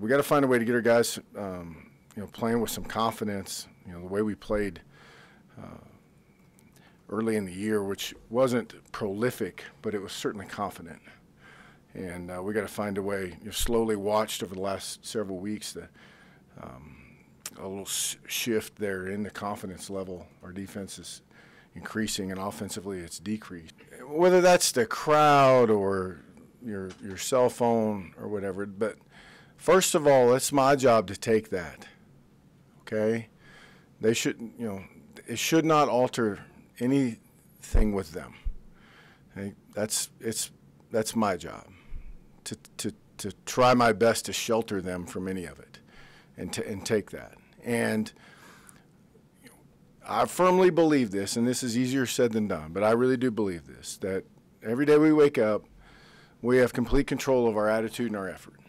we got to find a way to get our guys, um, you know, playing with some confidence. You know, the way we played uh, early in the year, which wasn't prolific, but it was certainly confident. And uh, we got to find a way. You've slowly watched over the last several weeks the um, a little shift there in the confidence level. Our defense is increasing, and offensively, it's decreased. Whether that's the crowd or your your cell phone or whatever, but first of all, it's my job to take that. Okay, they should you know it should not alter anything with them. Okay? That's it's that's my job to to to try my best to shelter them from any of it, and and take that and. I firmly believe this, and this is easier said than done, but I really do believe this that every day we wake up, we have complete control of our attitude and our effort.